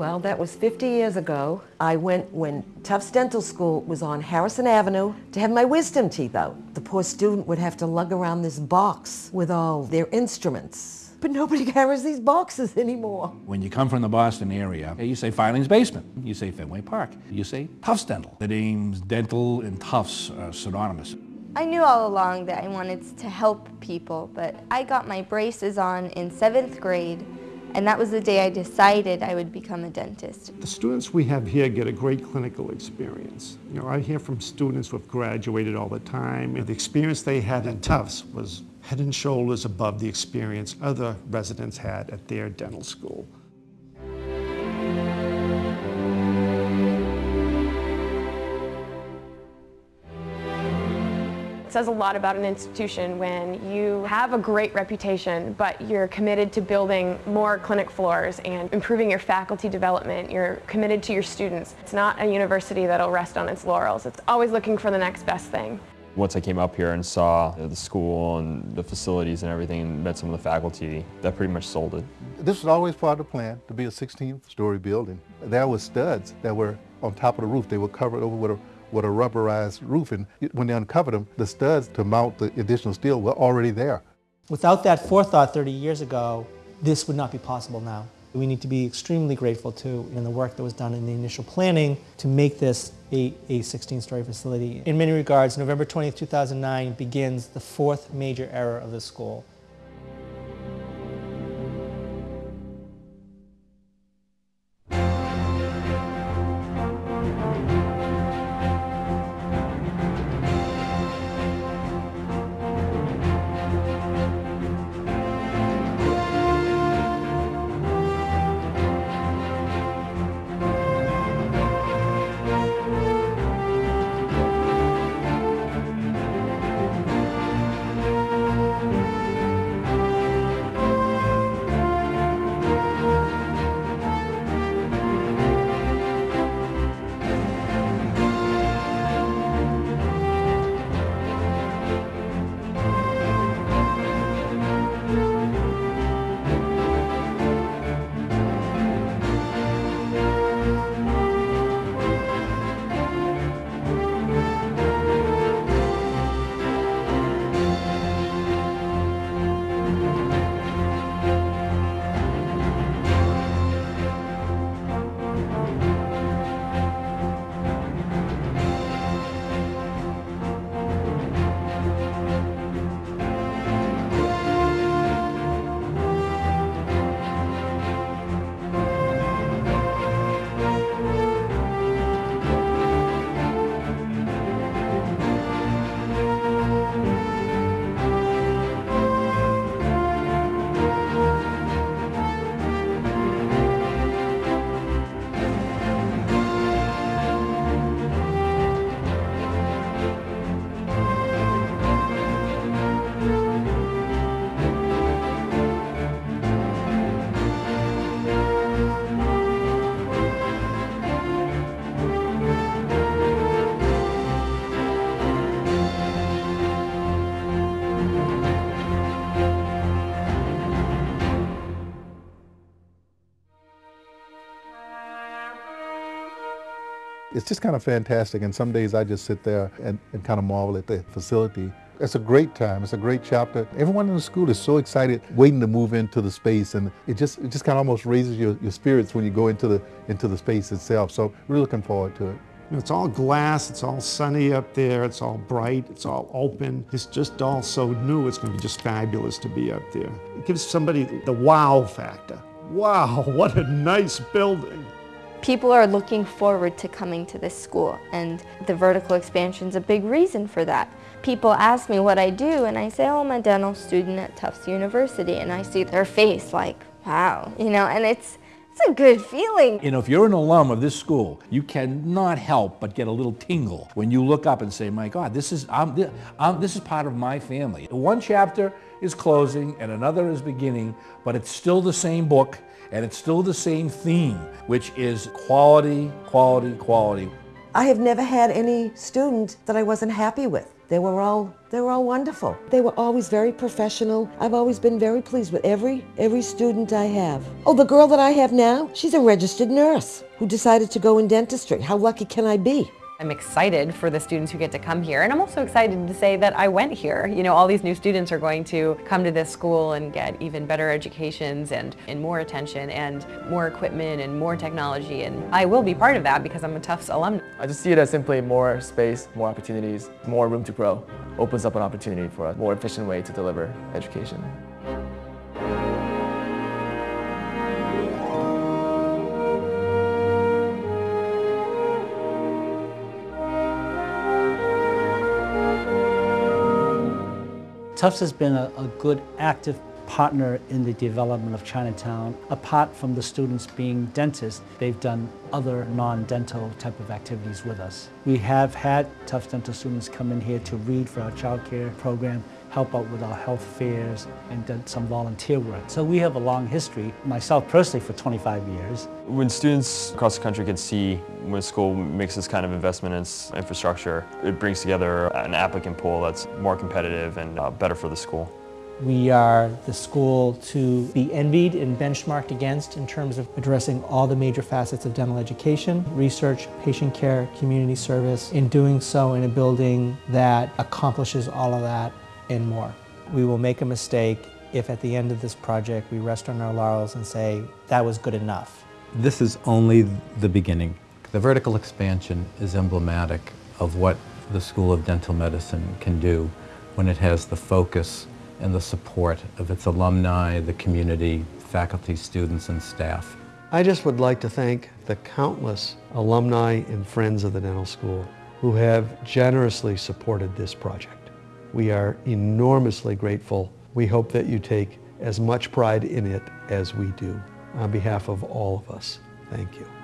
Well, that was 50 years ago. I went when Tufts Dental School was on Harrison Avenue to have my wisdom teeth out. The poor student would have to lug around this box with all their instruments. But nobody carries these boxes anymore. When you come from the Boston area, you say Filene's Basement, you say Fenway Park, you say Tufts Dental. The names dental and Tufts are synonymous. I knew all along that I wanted to help people, but I got my braces on in seventh grade and that was the day I decided I would become a dentist. The students we have here get a great clinical experience. You know, I hear from students who have graduated all the time, and the experience they had in Tufts was head and shoulders above the experience other residents had at their dental school. It says a lot about an institution when you have a great reputation, but you're committed to building more clinic floors and improving your faculty development. You're committed to your students. It's not a university that'll rest on its laurels. It's always looking for the next best thing. Once I came up here and saw the school and the facilities and everything and met some of the faculty, that pretty much sold it. This was always part of the plan, to be a 16-story building. There were studs that were on top of the roof. They were covered over with a with a rubberized roof. And when they uncovered them, the studs to mount the additional steel were already there. Without that forethought 30 years ago, this would not be possible now. We need to be extremely grateful to the work that was done in the initial planning to make this a, a 16-story facility. In many regards, November 20, 2009 begins the fourth major era of the school. It's just kind of fantastic, and some days I just sit there and, and kind of marvel at the facility. It's a great time. It's a great chapter. Everyone in the school is so excited, waiting to move into the space, and it just it just kind of almost raises your, your spirits when you go into the into the space itself. So we're looking forward to it. It's all glass, it's all sunny up there, it's all bright, it's all open. It's just all so new, it's going to be just fabulous to be up there. It gives somebody the wow factor. Wow, what a nice building. People are looking forward to coming to this school and the vertical expansion is a big reason for that. People ask me what I do and I say, oh, I'm a dental student at Tufts University and I see their face like, wow, you know, and it's, it's a good feeling. You know, if you're an alum of this school, you cannot help but get a little tingle when you look up and say, my God, this is, I'm, I'm, this is part of my family. One chapter is closing and another is beginning, but it's still the same book and it's still the same theme, which is quality, quality, quality. I have never had any student that I wasn't happy with. They were all they were all wonderful. They were always very professional. I've always been very pleased with every every student I have. Oh, the girl that I have now, she's a registered nurse who decided to go in dentistry. How lucky can I be? I'm excited for the students who get to come here, and I'm also excited to say that I went here. You know, all these new students are going to come to this school and get even better educations and, and more attention and more equipment and more technology, and I will be part of that because I'm a Tufts alum. I just see it as simply more space, more opportunities, more room to grow. Opens up an opportunity for a more efficient way to deliver education. Tufts has been a, a, good active partner in the development of Chinatown. Apart from the students being dentists, they've done other non-dental type of activities with us. We have had Tufts dental students come in here to read for our child care program help out with our health fairs, and did some volunteer work. So we have a long history, myself personally for 25 years. When students across the country can see when a school makes this kind of investment in its infrastructure, it brings together an applicant pool that's more competitive and uh, better for the school. We are the school to be envied and benchmarked against in terms of addressing all the major facets of dental education, research, patient care, community service, in doing so in a building that accomplishes all of that and more. We will make a mistake if at the end of this project we rest on our laurels and say, that was good enough. This is only the beginning. The vertical expansion is emblematic of what the School of Dental Medicine can do when it has the focus and the support of its alumni, the community, faculty, students, and staff. I just would like to thank the countless alumni and friends of the dental school who have generously supported this project. We are enormously grateful. We hope that you take as much pride in it as we do. On behalf of all of us, thank you.